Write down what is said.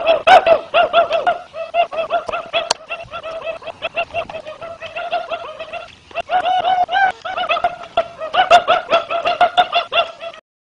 Ha ha ha!